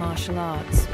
martial arts.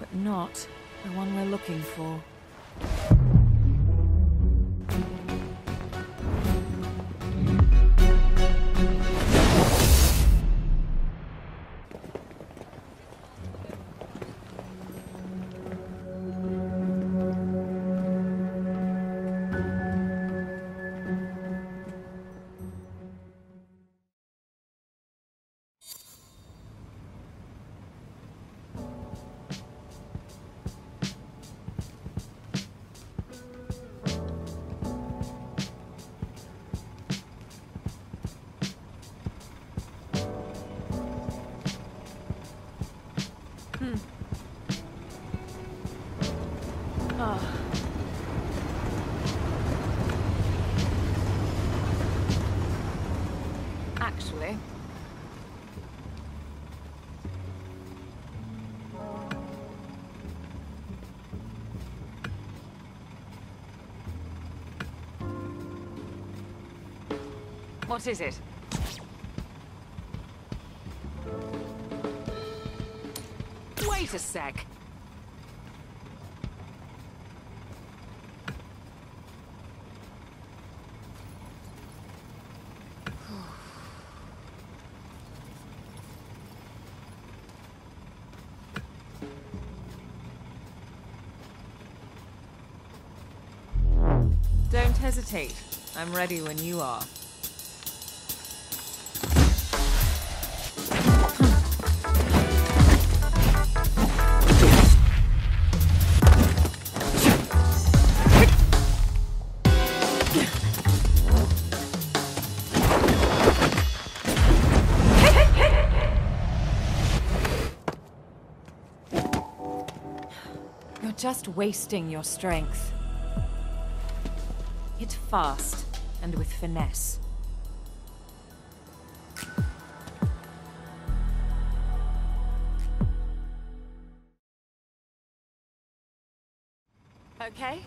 But not the one we're looking for. What is it? Wait a sec. Don't hesitate. I'm ready when you are. Wasting your strength. Hit fast and with finesse. Okay?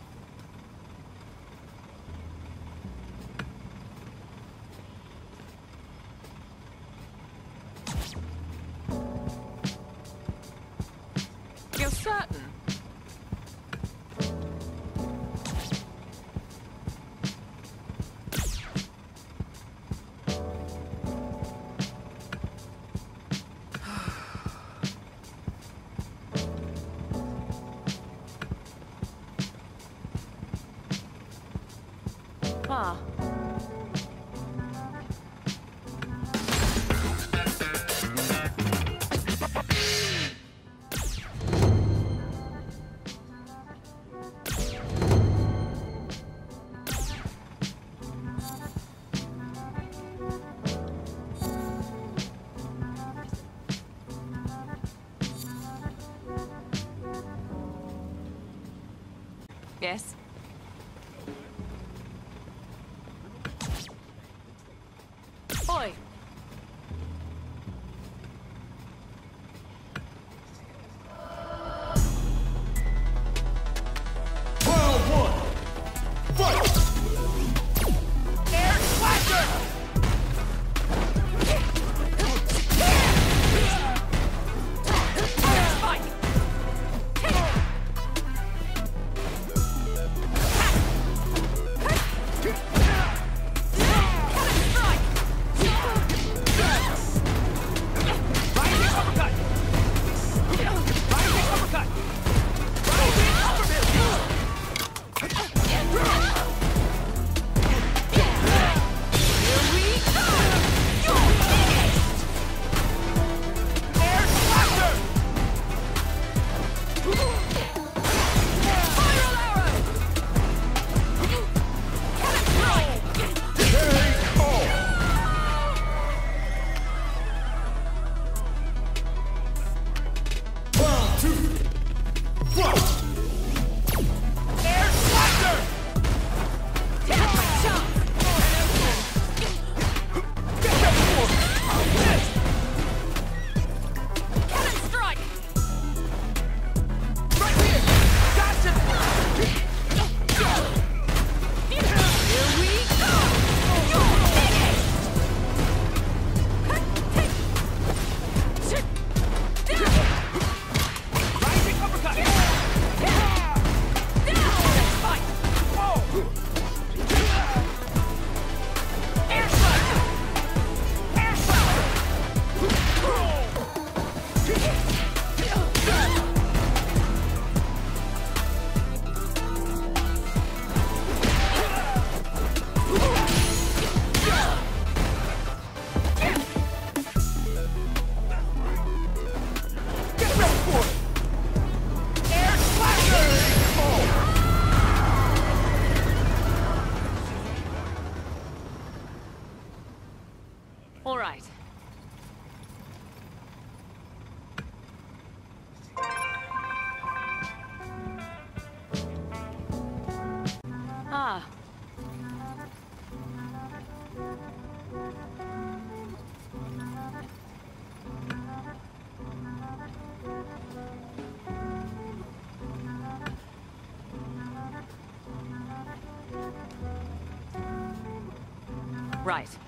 Right.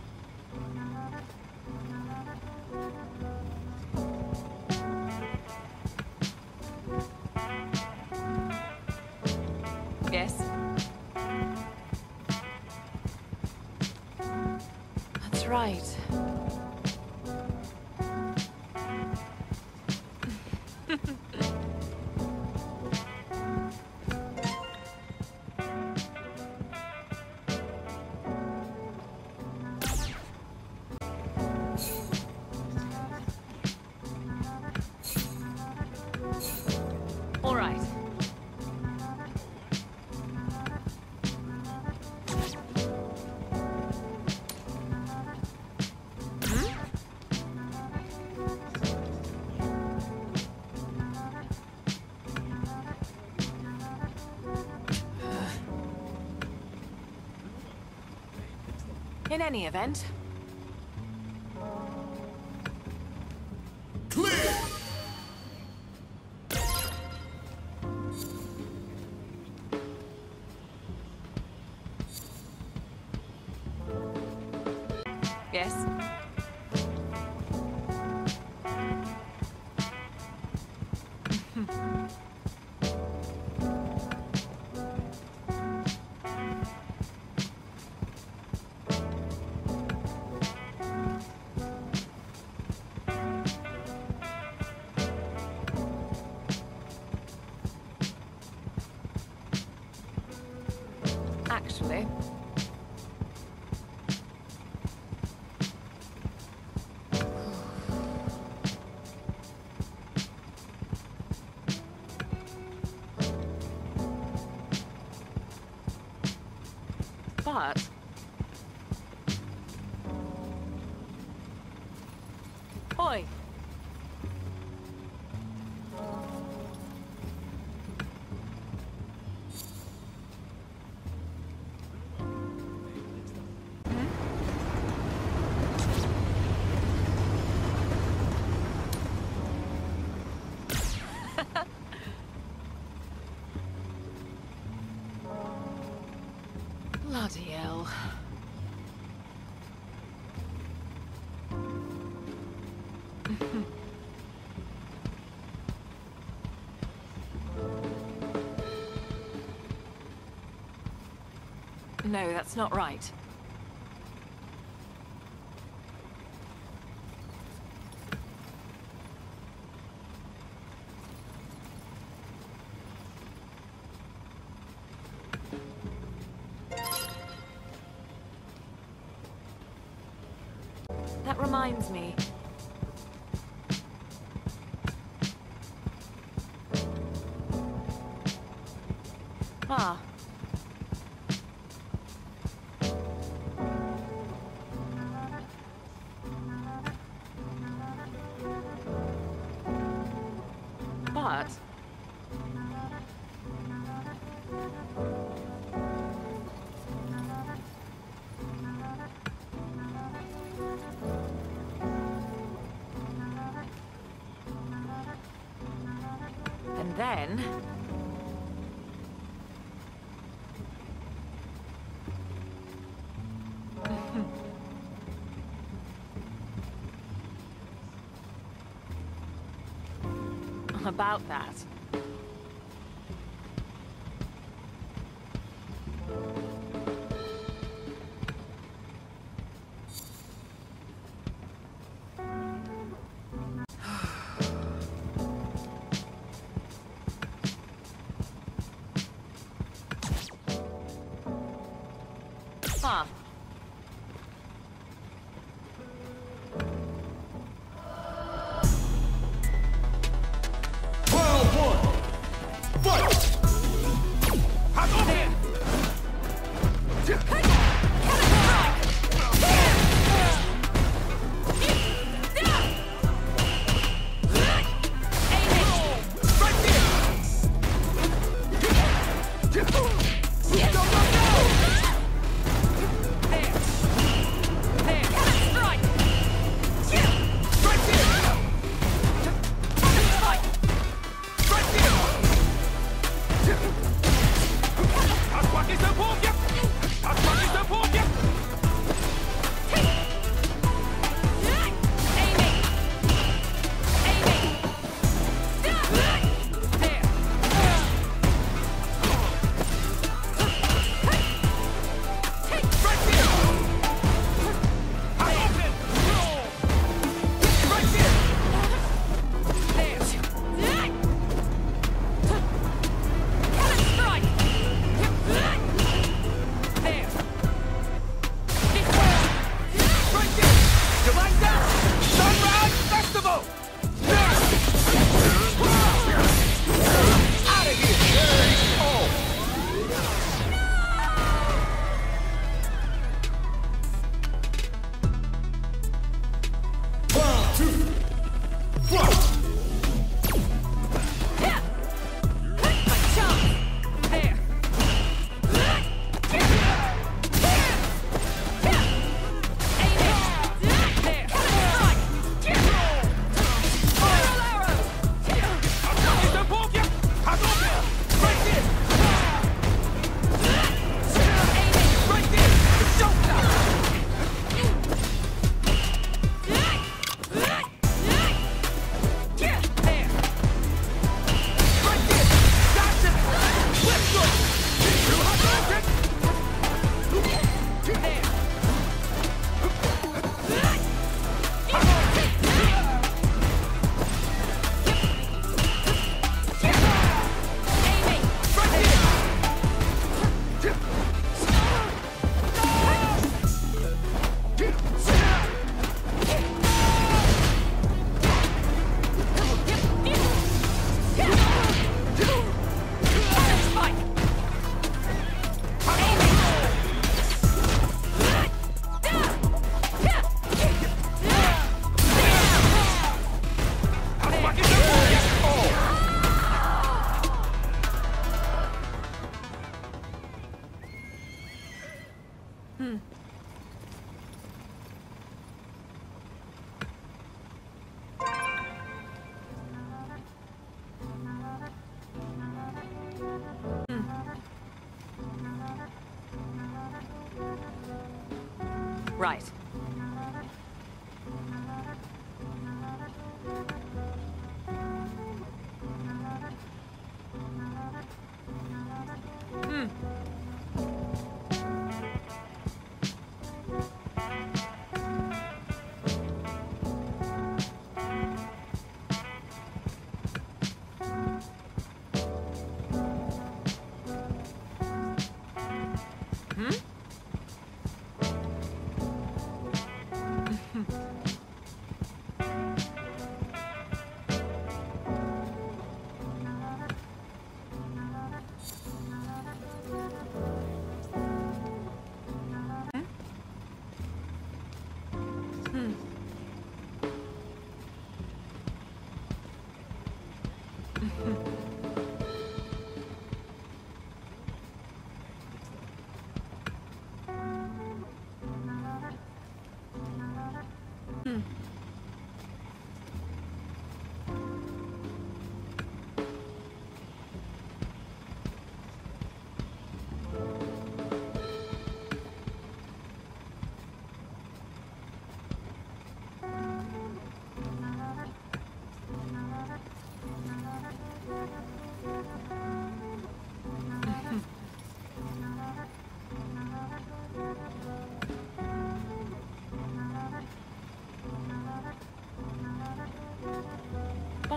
In any event, Actually, no, that's not right. And then... About that. Right.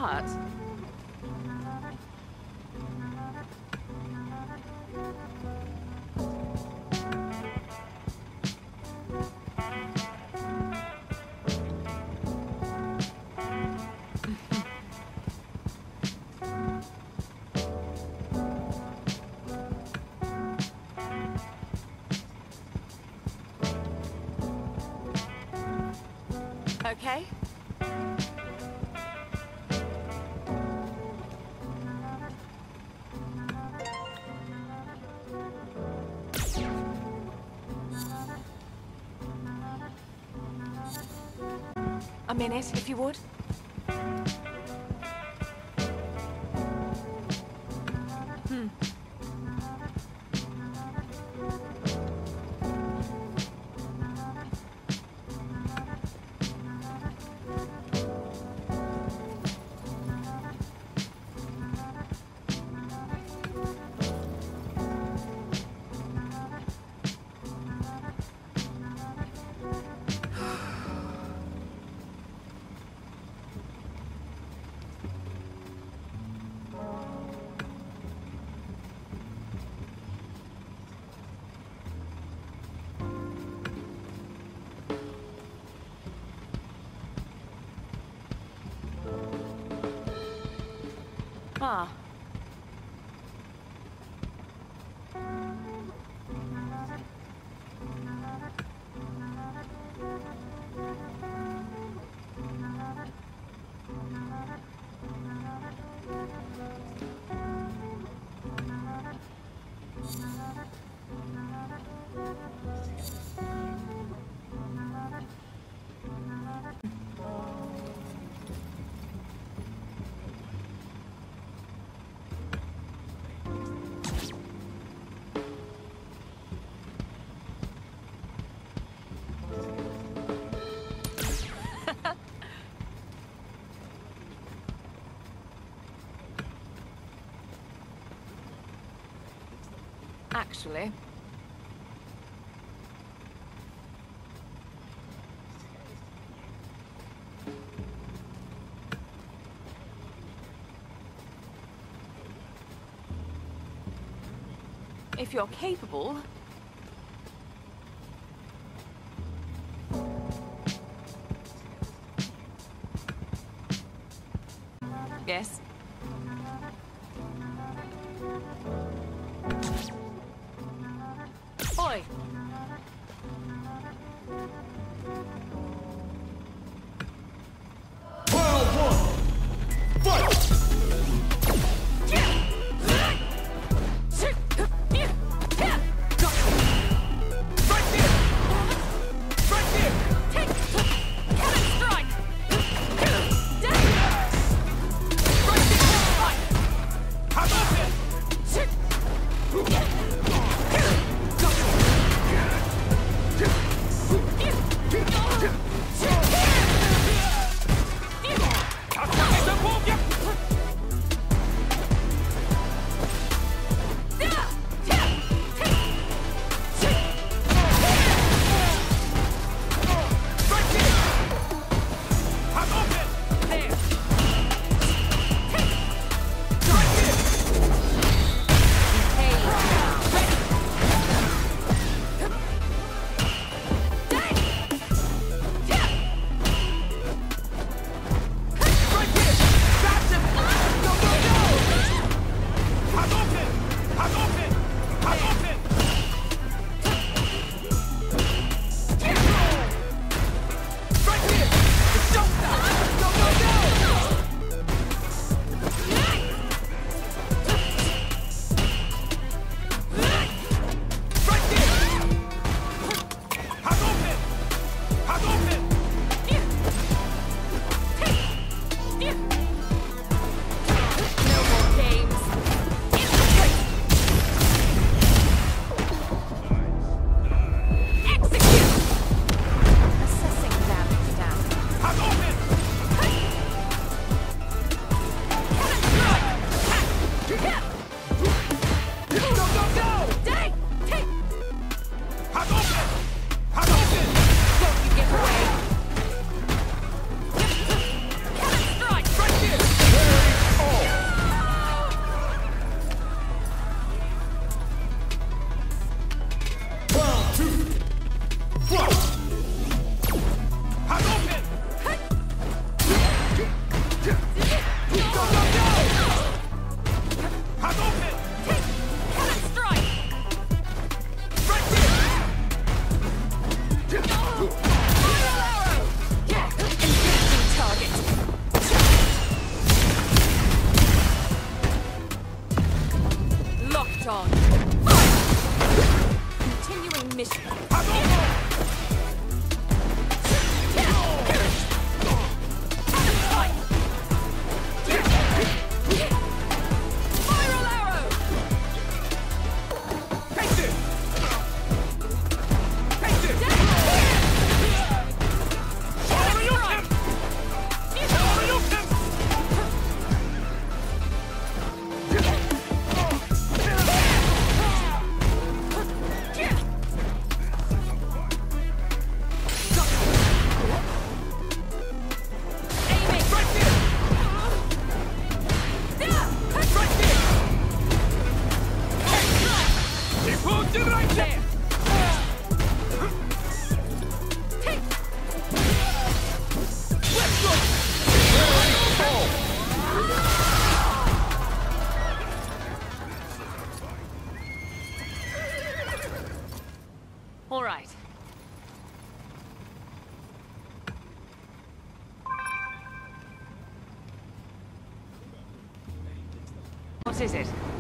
Okay. If you would. Ah. Actually, if you're capable, Pues escoceses.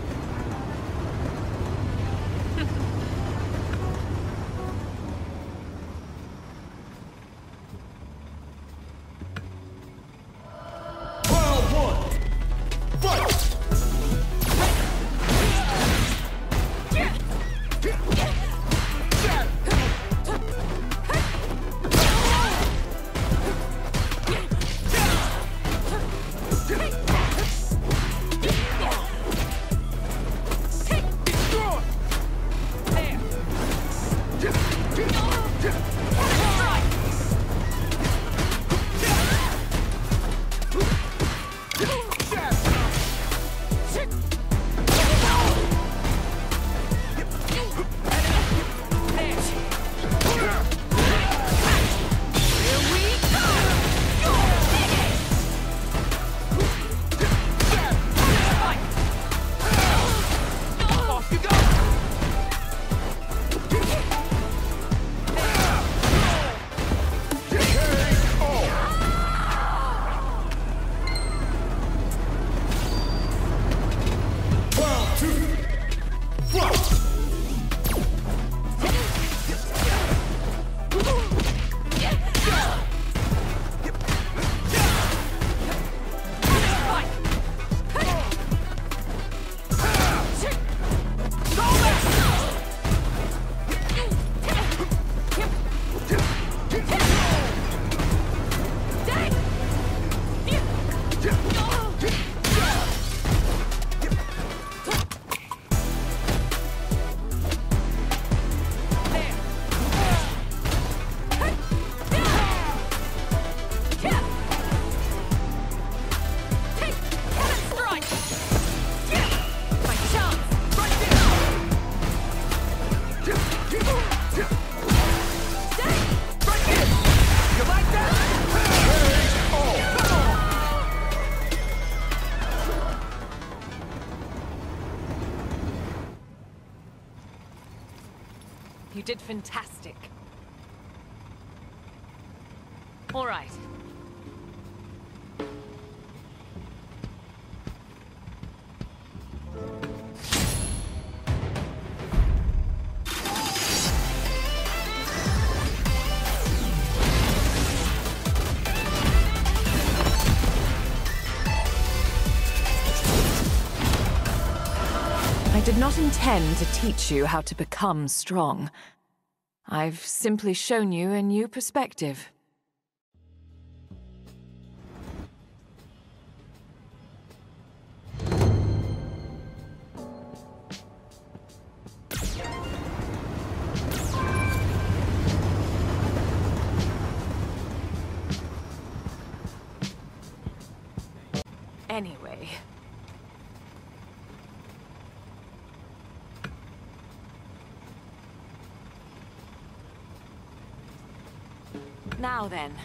did not intend to teach you how to become strong. I've simply shown you a new perspective. Anyway, Now then,